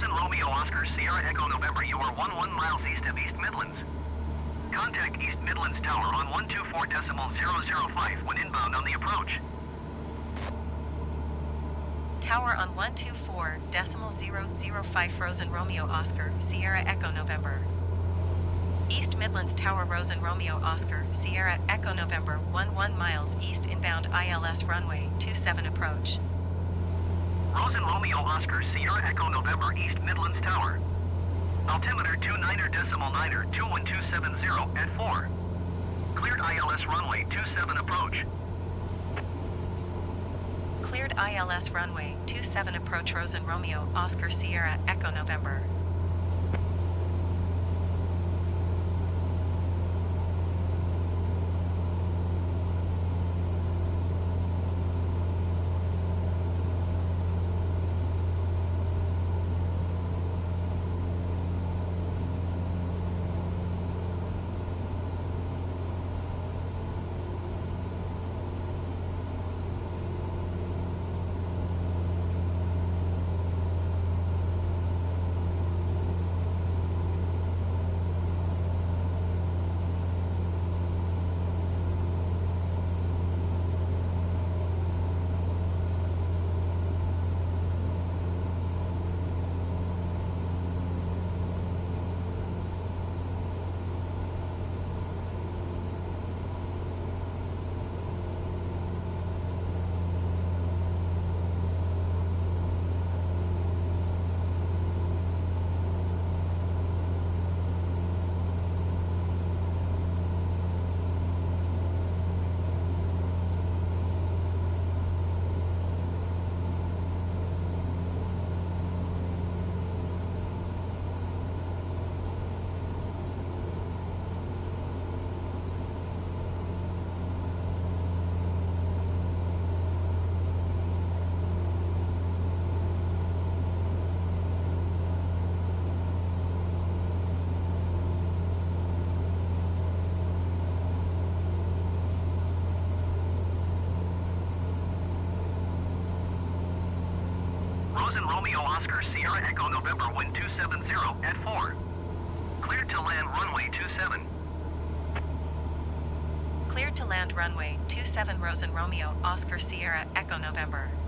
Rosen Romeo Oscar Sierra Echo November, you are 11 miles east of East Midlands. Contact East Midlands Tower on 124 decimal 005 when inbound on the approach. Tower on 124 decimal 005 Rosen Romeo Oscar Sierra Echo November. East Midlands Tower Rosen Romeo Oscar Sierra Echo November 11 miles east inbound ILS runway 27 approach. Rosen Romeo Oscar Sierra Echo November East Midlands Tower. Altimeter 29er decimal 9er 21270 at 4. Cleared ILS runway 27 approach. Cleared ILS runway 27 approach Rosen Romeo Oscar Sierra Echo November. Oscar Sierra Echo November wind 270 at 4. Cleared to land runway 27. Cleared to land runway 27 Rosen Romeo Oscar Sierra Echo November.